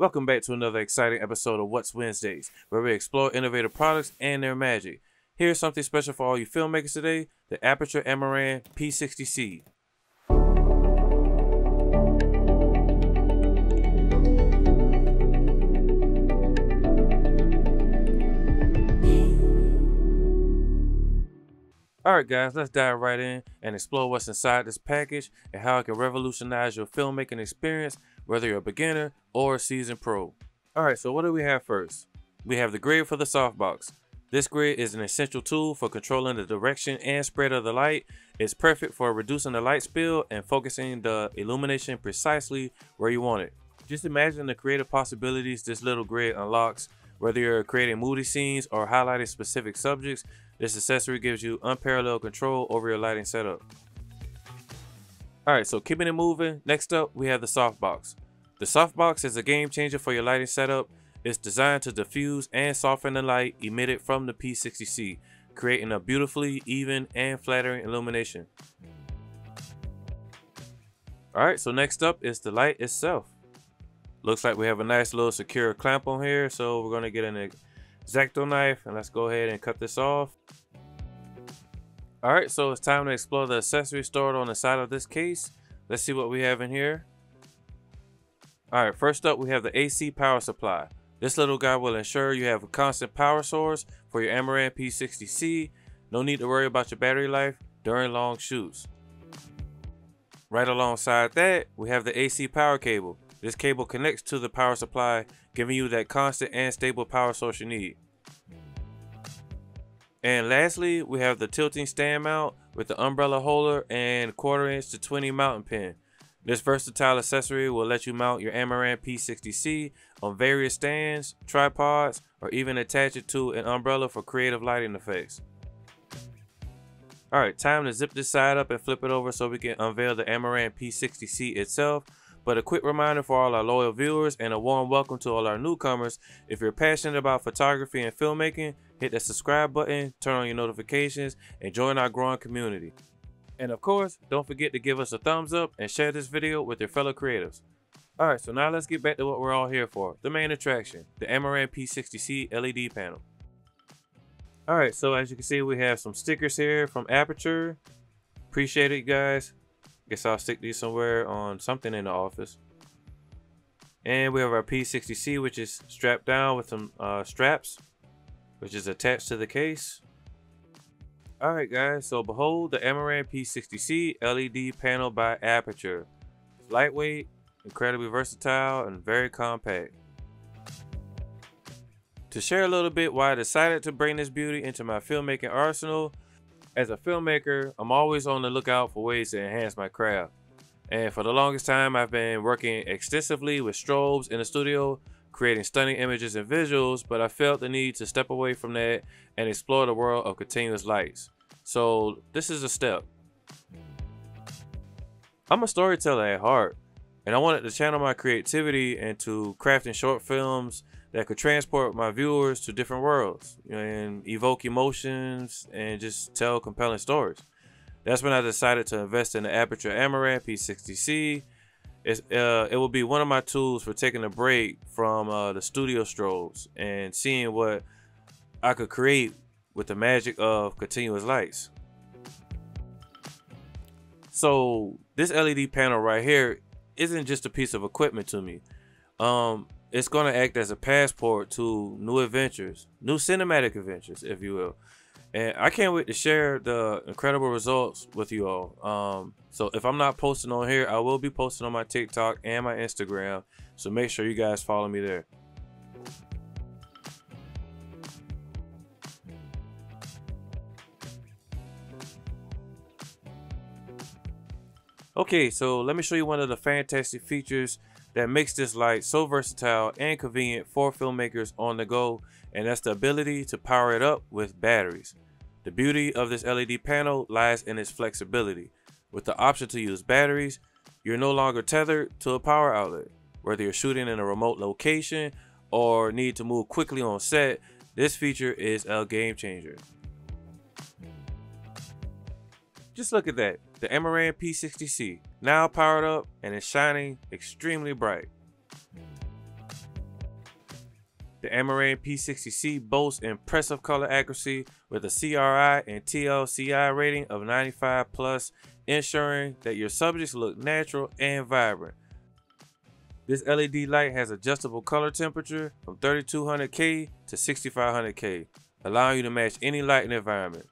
Welcome back to another exciting episode of What's Wednesdays, where we explore innovative products and their magic. Here's something special for all you filmmakers today the Aputure Amaran P60C. Alright guys, let's dive right in and explore what's inside this package and how it can revolutionize your filmmaking experience, whether you're a beginner or a seasoned pro. Alright, so what do we have first? We have the grid for the softbox. This grid is an essential tool for controlling the direction and spread of the light. It's perfect for reducing the light spill and focusing the illumination precisely where you want it. Just imagine the creative possibilities this little grid unlocks. Whether you're creating moody scenes or highlighting specific subjects, this accessory gives you unparalleled control over your lighting setup. Alright, so keeping it moving, next up we have the softbox. The softbox is a game changer for your lighting setup. It's designed to diffuse and soften the light emitted from the P60C, creating a beautifully even and flattering illumination. Alright, so next up is the light itself. Looks like we have a nice little secure clamp on here, so we're going to get an X-Acto knife and let's go ahead and cut this off. Alright, so it's time to explore the accessory stored on the side of this case. Let's see what we have in here. Alright, first up we have the AC power supply. This little guy will ensure you have a constant power source for your Amaran P60C. No need to worry about your battery life during long shoots. Right alongside that, we have the AC power cable. This cable connects to the power supply, giving you that constant and stable power source you need. And lastly, we have the tilting stand mount with the umbrella holder and quarter inch to 20 mounting pin. This versatile accessory will let you mount your Amaran P60C on various stands, tripods, or even attach it to an umbrella for creative lighting effects. Alright, time to zip this side up and flip it over so we can unveil the Amaran P60C itself. But a quick reminder for all our loyal viewers and a warm welcome to all our newcomers. If you're passionate about photography and filmmaking, hit the subscribe button, turn on your notifications, and join our growing community. And of course, don't forget to give us a thumbs up and share this video with your fellow creatives. Alright, so now let's get back to what we're all here for, the main attraction, the Amaran P60C LED panel. Alright, so as you can see, we have some stickers here from Aputure. Appreciate it, guys. Guess I'll stick these somewhere on something in the office. And we have our P60C, which is strapped down with some uh, straps, which is attached to the case. Alright guys, so behold the Amaran P60C LED panel by Aputure. It's lightweight, incredibly versatile, and very compact. To share a little bit why I decided to bring this beauty into my filmmaking arsenal, as a filmmaker, I'm always on the lookout for ways to enhance my craft. And for the longest time, I've been working extensively with strobes in the studio, creating stunning images and visuals, but I felt the need to step away from that and explore the world of continuous lights. So this is a step. I'm a storyteller at heart, and I wanted to channel my creativity into crafting short films that could transport my viewers to different worlds and evoke emotions and just tell compelling stories. That's when I decided to invest in the Aputure Amaran P60C. It's, uh, it will be one of my tools for taking a break from uh, the studio strobes and seeing what I could create with the magic of continuous lights. So this LED panel right here isn't just a piece of equipment to me. Um, it's going to act as a passport to new adventures, new cinematic adventures, if you will. And I can't wait to share the incredible results with you all. Um, so if I'm not posting on here, I will be posting on my TikTok and my Instagram. So make sure you guys follow me there. Okay, so let me show you one of the fantastic features that makes this light so versatile and convenient for filmmakers on the go, and that's the ability to power it up with batteries. The beauty of this LED panel lies in its flexibility. With the option to use batteries, you're no longer tethered to a power outlet. Whether you're shooting in a remote location or need to move quickly on set, this feature is a game changer. Just look at that, the Amaran P60C, now powered up and is shining extremely bright. The Amaran P60C boasts impressive color accuracy with a CRI and TLCI rating of 95 plus, ensuring that your subjects look natural and vibrant. This LED light has adjustable color temperature from 3200K to 6500K, allowing you to match any lighting environment.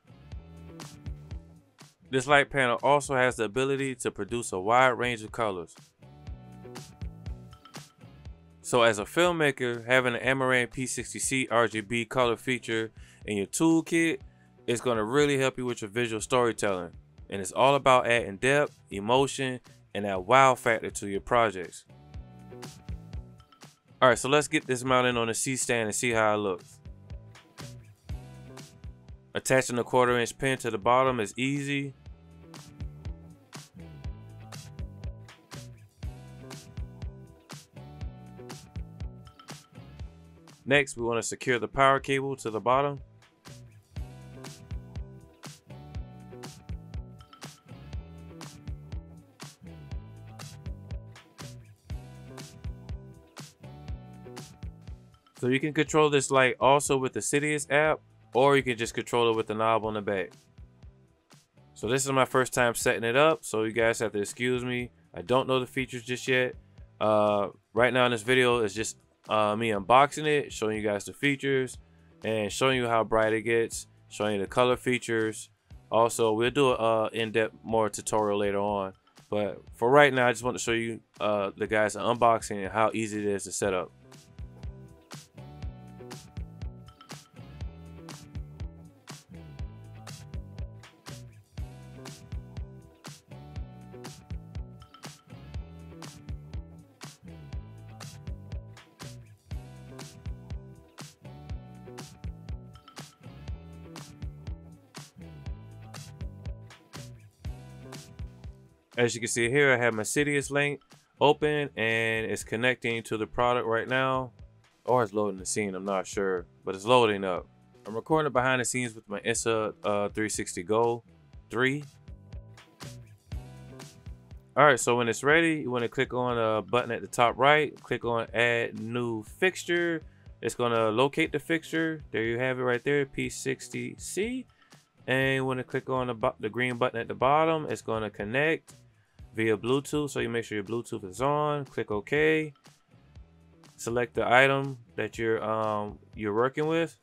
This light panel also has the ability to produce a wide range of colors, so as a filmmaker, having an Amaran P60C RGB color feature in your toolkit is going to really help you with your visual storytelling. And it's all about adding depth, emotion, and that wow factor to your projects. Alright, so let's get this mounted on the C-stand and see how it looks. Attaching the quarter inch pin to the bottom is easy. Next, we want to secure the power cable to the bottom. So you can control this light also with the Sidus app, or you can just control it with the knob on the back. So this is my first time setting it up, so you guys have to excuse me. I don't know the features just yet. Uh, right now in this video is just uh, me unboxing it, showing you guys the features, and showing you how bright it gets, showing you the color features. Also, we'll do a uh, in-depth more tutorial later on. But for right now, I just want to show you uh, the guys unboxing and how easy it is to set up. As you can see here, I have my Sidus link open and it's connecting to the product right now. Or it's loading the scene, I'm not sure, but it's loading up. I'm recording behind the scenes with my Insta uh, 360 Go 3. Alright, so when it's ready, you want to click on a button at the top right, click on add new fixture. It's going to locate the fixture. There you have it right there, P60C. And you want to click on the, the green button at the bottom. It's going to connect via Bluetooth. So you make sure your Bluetooth is on. Click OK. Select the item that you're um, you're working with.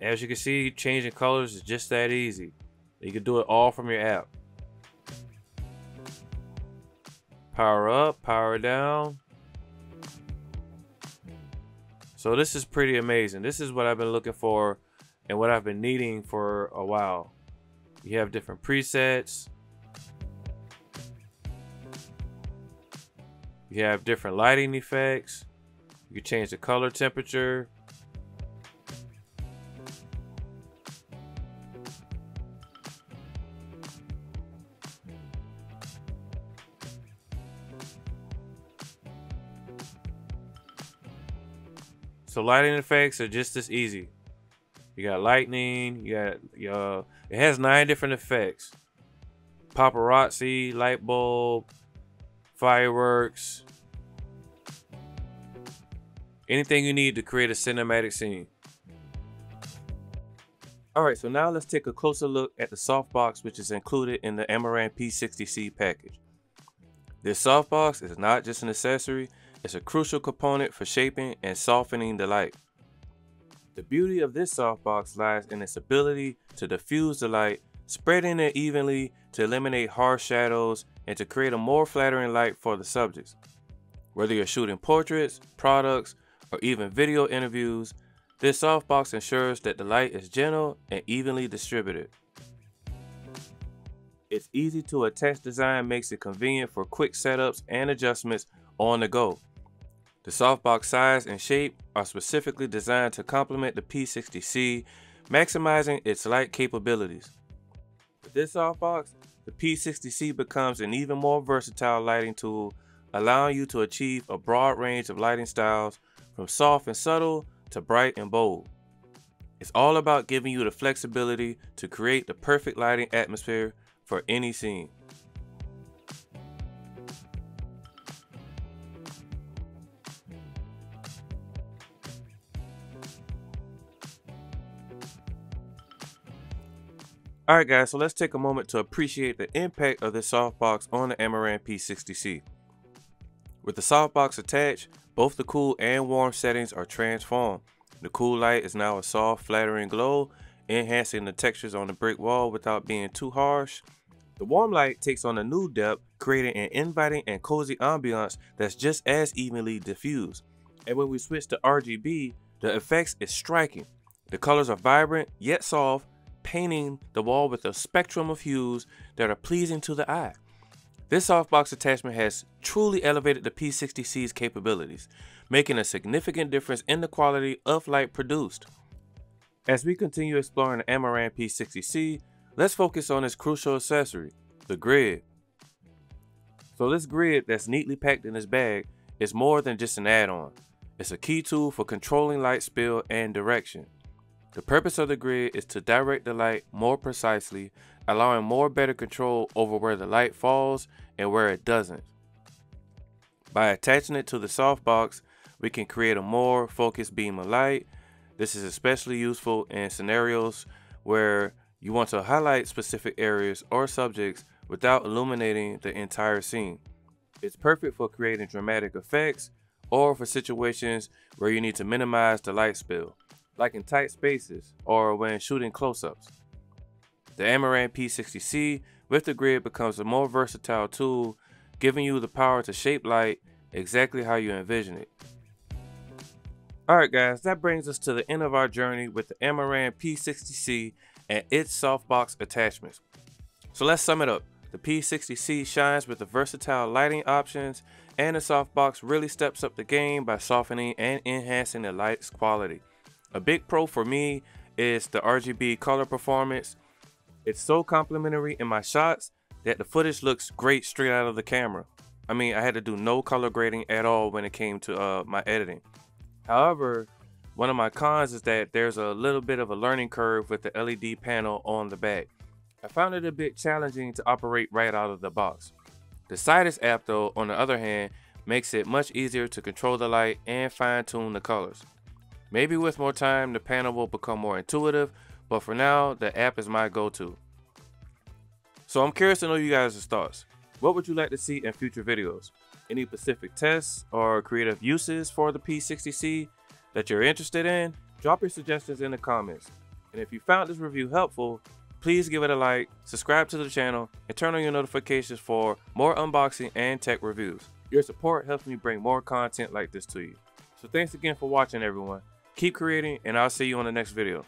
As you can see, changing colors is just that easy. You can do it all from your app. Power up, power down. So this is pretty amazing. This is what I've been looking for and what I've been needing for a while. You have different presets. You have different lighting effects. You can change the color temperature. So lighting effects are just as easy. You got lightning, you got uh, it has nine different effects. Paparazzi, light bulb, fireworks, anything you need to create a cinematic scene. Alright, so now let's take a closer look at the softbox which is included in the Amaran P60C package. This softbox is not just an accessory, it's a crucial component for shaping and softening the light. The beauty of this softbox lies in its ability to diffuse the light, spreading it evenly to eliminate harsh shadows and to create a more flattering light for the subjects. Whether you're shooting portraits, products, or even video interviews, this softbox ensures that the light is gentle and evenly distributed. Its easy to attach design makes it convenient for quick setups and adjustments on the go. The softbox size and shape are specifically designed to complement the P60C, maximizing its light capabilities. With this softbox, the P60C becomes an even more versatile lighting tool, allowing you to achieve a broad range of lighting styles from soft and subtle to bright and bold. It's all about giving you the flexibility to create the perfect lighting atmosphere for any scene. Alright guys, so let's take a moment to appreciate the impact of this softbox on the Amaran P60C. With the softbox attached, both the cool and warm settings are transformed. The cool light is now a soft, flattering glow, enhancing the textures on the brick wall without being too harsh. The warm light takes on a new depth, creating an inviting and cozy ambiance that's just as evenly diffused. And when we switch to RGB, the effects is striking. The colors are vibrant yet soft, painting the wall with a spectrum of hues that are pleasing to the eye. This softbox attachment has truly elevated the P60C's capabilities, making a significant difference in the quality of light produced. As we continue exploring the Amaran P60C, let's focus on its crucial accessory, the grid. So this grid that's neatly packed in this bag is more than just an add-on. It's a key tool for controlling light spill and direction. The purpose of the grid is to direct the light more precisely, allowing more better control over where the light falls and where it doesn't. By attaching it to the softbox, we can create a more focused beam of light. This is especially useful in scenarios where you want to highlight specific areas or subjects without illuminating the entire scene. It's perfect for creating dramatic effects or for situations where you need to minimize the light spill like in tight spaces or when shooting close-ups. The Amaran P60C with the grid becomes a more versatile tool, giving you the power to shape light exactly how you envision it. Alright guys, that brings us to the end of our journey with the Amaran P60C and its softbox attachments. So let's sum it up. The P60C shines with the versatile lighting options and the softbox really steps up the game by softening and enhancing the light's quality. A big pro for me is the RGB color performance. It's so complimentary in my shots that the footage looks great straight out of the camera. I mean, I had to do no color grading at all when it came to uh, my editing. However, one of my cons is that there's a little bit of a learning curve with the LED panel on the back. I found it a bit challenging to operate right out of the box. The Sidus app though, on the other hand, makes it much easier to control the light and fine tune the colors. Maybe with more time, the panel will become more intuitive, but for now, the app is my go-to. So I'm curious to know you guys' thoughts. What would you like to see in future videos? Any specific tests or creative uses for the P60C that you're interested in? Drop your suggestions in the comments. And if you found this review helpful, please give it a like, subscribe to the channel, and turn on your notifications for more unboxing and tech reviews. Your support helps me bring more content like this to you. So thanks again for watching everyone. Keep creating, and I'll see you on the next video.